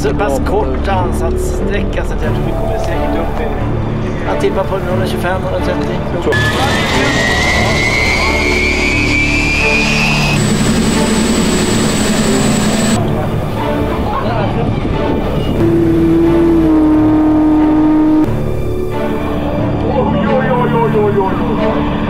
så pass kort ansatssträcka så att jag tror vi kommer säkert upp i... Jag tippar på 125-130. Oj, oj, oj, oj, oj, oj.